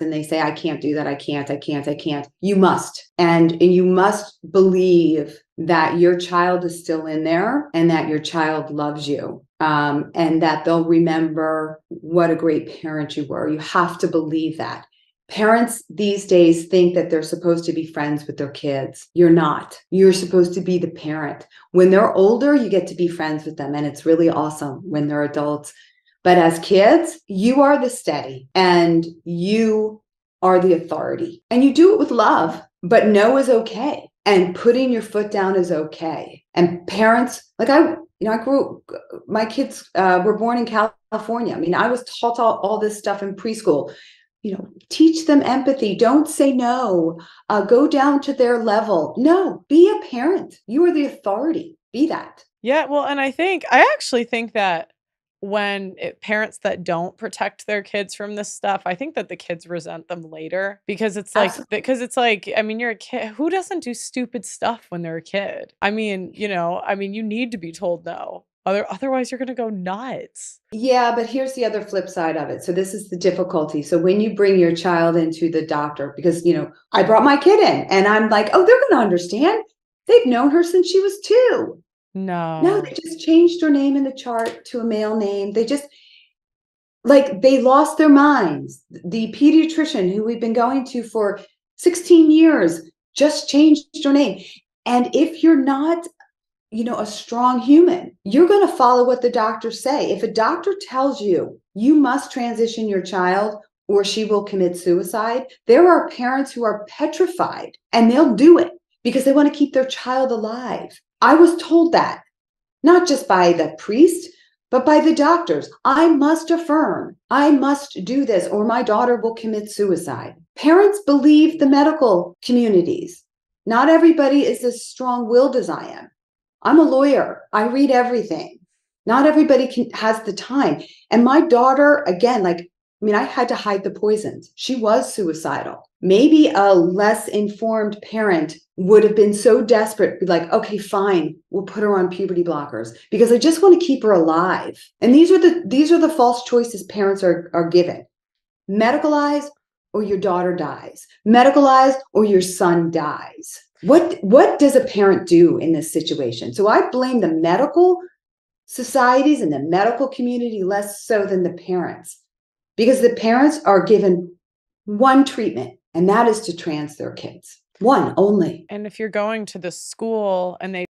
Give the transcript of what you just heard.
and they say, I can't do that. I can't, I can't, I can't. You must. And, and you must believe that your child is still in there and that your child loves you um, and that they'll remember what a great parent you were. You have to believe that. Parents these days think that they're supposed to be friends with their kids. You're not. You're supposed to be the parent. When they're older, you get to be friends with them, and it's really awesome when they're adults. But as kids, you are the steady and you are the authority. And you do it with love, but no is okay. And putting your foot down is okay. And parents, like I, you know, I grew, my kids uh, were born in California. I mean, I was taught all, all this stuff in preschool you know teach them empathy don't say no uh, go down to their level no be a parent you are the authority be that yeah well and i think i actually think that when it, parents that don't protect their kids from this stuff i think that the kids resent them later because it's like ah. because it's like i mean you're a kid who doesn't do stupid stuff when they're a kid i mean you know i mean you need to be told no other, otherwise, you're going to go nuts. Yeah, but here's the other flip side of it. So this is the difficulty. So when you bring your child into the doctor, because you know, I brought my kid in, and I'm like, oh, they're going to understand. They've known her since she was two. No, no, they just changed her name in the chart to a male name. They just like they lost their minds. The pediatrician who we've been going to for 16 years just changed her name. And if you're not you know, a strong human. You're going to follow what the doctors say. If a doctor tells you you must transition your child or she will commit suicide, there are parents who are petrified and they'll do it because they want to keep their child alive. I was told that, not just by the priest, but by the doctors. I must affirm, I must do this, or my daughter will commit suicide. Parents believe the medical communities. Not everybody is as strong willed as I am. I'm a lawyer. I read everything. Not everybody can has the time. And my daughter, again, like, I mean, I had to hide the poisons. She was suicidal. Maybe a less informed parent would have been so desperate, be like, okay, fine, we'll put her on puberty blockers because I just want to keep her alive. And these are the these are the false choices parents are, are given. Medicalize or your daughter dies. Medicalize or your son dies. What what does a parent do in this situation? So I blame the medical societies and the medical community less so than the parents. Because the parents are given one treatment and that is to trans their kids. One only. And if you're going to the school and they